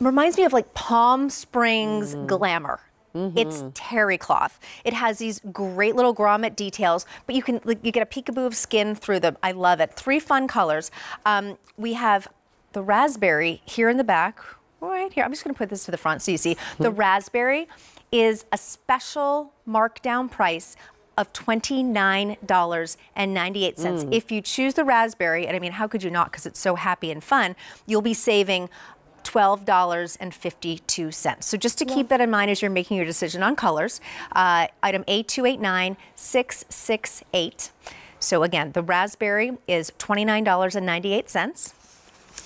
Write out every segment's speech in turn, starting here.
reminds me of like Palm Springs Mm. glamour. Mm-hmm. It's terry cloth. It has these great little grommet details, but you can like, you get a peekaboo of skin through them. I love it. Three fun colors. Um, we have the raspberry here in the back, right here. I'm just going to put this to the front so you see. The Hmm. raspberry is a special markdown price of $29.98. Mm. If you choose the raspberry, and I mean, how could you not? Because it's so happy and fun, you'll be saving $12.52. So just to keep that in mind as you're making your decision on colors, uh, item A289668. So again, the raspberry is $29.98.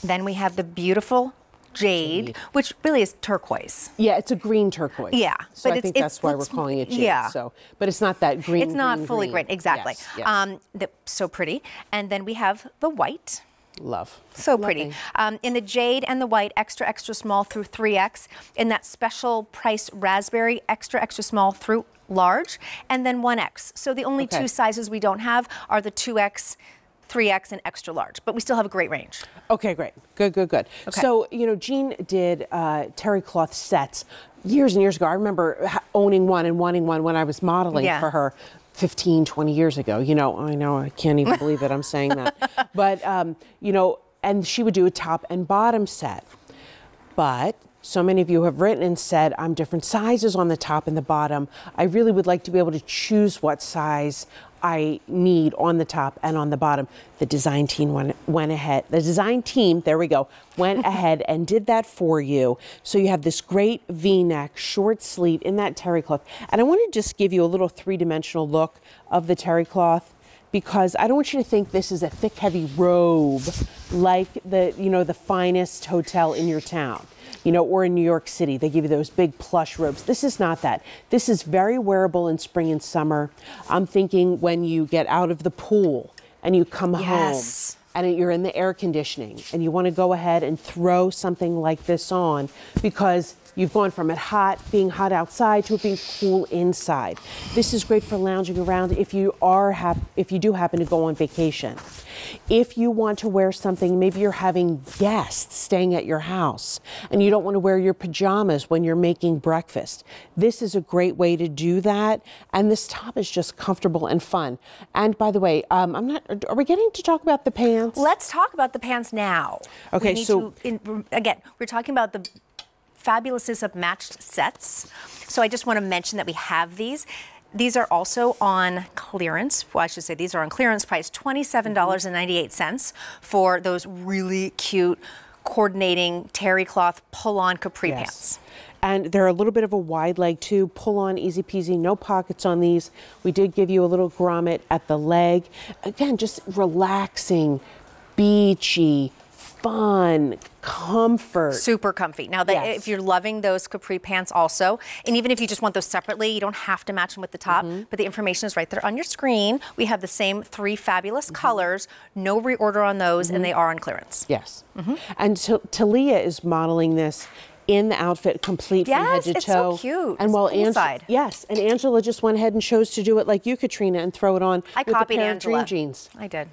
Then we have the beautiful jade, which really is turquoise. Yeah, it's a green turquoise. Yeah, so but I think that's why we're calling it jade. yeah. So, but it's not that green. It's not green, fully green. green, exactly. Yes, yes. Um, the, so pretty. And then we have the white. Love. So pretty. Um, in the jade and the white, extra, extra small through 3X. In that special price raspberry, extra, extra small through large. And then 1X. So the only Okay. two sizes we don't have are the 2X, 3X, and extra large. But we still have a great range. Okay, great. Good, good, good. Okay. So, you know, Jeanne did uh, terry cloth sets years and years ago. I remember owning one and wanting one when I was modeling Yeah. for her 15, 20 years ago. You know, I know, I can't even believe that I'm saying that. But, um, you know, and she would do a top and bottom set. But so many of you have written and said, I'm different sizes on the top and the bottom. I really would like to be able to choose what size I need on the top and on the bottom. The design team went, went ahead, the design team, there we go, went ahead and did that for you. So you have this great v neck, short sleeve in that terry cloth. And I want to just give you a little three dimensional look of the terry cloth because I don't want you to think this is a thick, heavy robe like the, you know, the finest hotel in your town, you know, or in New York City. They give you those big plush robes. This is not that. This is very wearable in spring and summer. I'm thinking when you get out of the pool and you come Yes. home and you're in the air conditioning and you want to go ahead and throw something like this on because you've gone from it hot, being hot outside to it being cool inside. This is great for lounging around if you are if you do happen to go on vacation. If you want to wear something, maybe you're having guests staying at your house and you don't want to wear your pajamas when you're making breakfast. This is a great way to do that. And this top is just comfortable and fun. And by the way, um, I'm not, are we getting to talk about the pants? Let's talk about the pants now. Okay, so- to, in, again, we're talking about the fabulousness of matched sets. So I just want to mention that we have these. These are also on clearance. Well, I should say these are on clearance price, $27.98 for those really cute coordinating terry cloth pull-on capri pants. And they're a little bit of a wide leg too. Pull on, easy peasy, no pockets on these. We did give you a little grommet at the leg. Again, just relaxing, beachy, fun, comfort. Super comfy. Now, that Yes. if you're loving those capri pants also, and even if you just want those separately, you don't have to match them with the top, Mm-hmm. but the information is right there on your screen. We have the same three fabulous Mm-hmm. colors, no reorder on those, and they are on clearance. Yes. Mm-hmm. And Ta- Talia is modeling this in the outfit complete from head Yes, to toe. it's so cute. And while Angela, yes, and Angela just went ahead and chose to do it like you, Katrina, and throw it on I with copied a pair Angela. of dream jeans. I did.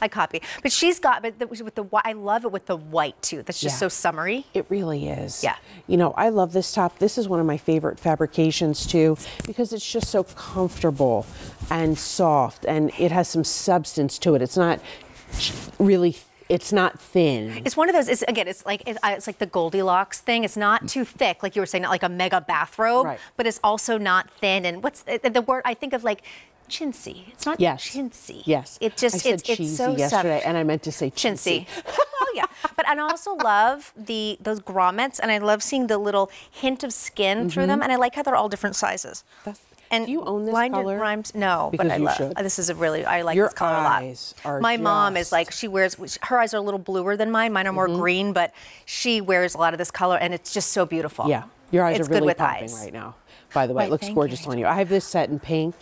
I copy, but she's got, but the, with the, I love it with the white too. That's just Yeah. so summery. It really is. Yeah. You know, I love this top. This is one of my favorite fabrications too because it's just so comfortable and soft and it has some substance to it. It's not really it's not thin. It's one of those. It's again. It's like it's, uh, it's like the Goldilocks thing. It's not too thick, like you were saying, not like a mega bathrobe, Right. but it's also not thin. And what's the, the word I think of like chintzy? It's not Yes. chintzy. Yes. It just I it's it's so yesterday sub- and I meant to say chintzy. chintzy. oh yeah, but and I also love the those grommets, and I love seeing the little hint of skin through them, and I like how they're all different sizes. Mm-hmm. That's- and Do you own this lined color? Rhymes? No, Because but I love. should. This is a really I like Your this color eyes a lot. are My mom is like she wears her eyes are a little bluer than mine. Mine are more Mm-hmm. green, but she wears a lot of this color, and it's just so beautiful. Yeah. Your eyes it's are really with popping eyes. right now. By the way, Why, it looks thank you, gorgeous on you. I have this set in pink,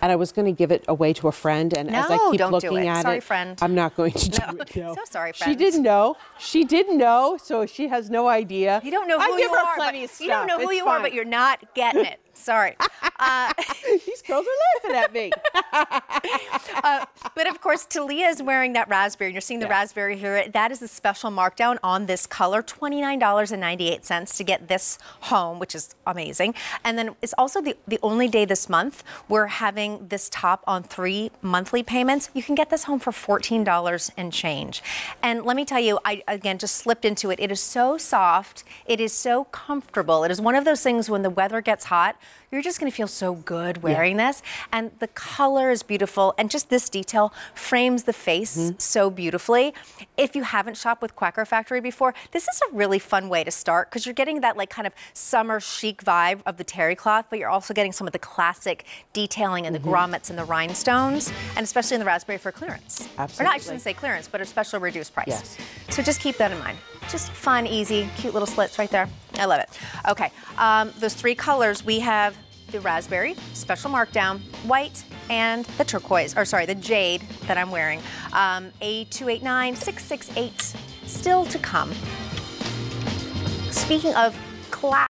and I was going to give it away to a friend. And as I keep looking it. at Sorry, it, friend. I'm not going to do No. it. no. So sorry, friend. She didn't know. She didn't know, so she has no idea. You don't know I who give you her are. plenty but, of You don't know who It's you are, but you're not getting it. Sorry. Uh, These girls are laughing at me. uh, but of course, Talia is wearing that raspberry. and You're seeing the raspberry here. That is a special markdown on this color, $29.98 to get this home, which is amazing. And then it's also the, the only day this month we're having this top on three monthly payments. You can get this home for $14 and change. And let me tell you, I again just slipped into it. It is so soft. It is so comfortable. It is one of those things when the weather gets hot, you're just going to feel so good wearing this. And the color is beautiful. And just this detail frames the face so beautifully. If you haven't shopped with Quacker Factory before, this is a really fun way to start because you're getting that like kind of summer chic vibe of the terry cloth, but you're also getting some of the classic detailing and the grommets and the rhinestones, and especially in the raspberry for clearance. Absolutely. Or not, I shouldn't say clearance, but a special reduced price. Yes. So just keep that in mind. Just fun, easy, cute little slits right there. I love it. Okay, um, those three colors we have the raspberry, special markdown, white, and the turquoise, or sorry, the jade that I'm wearing. Um, A289668 still to come. Speaking of class.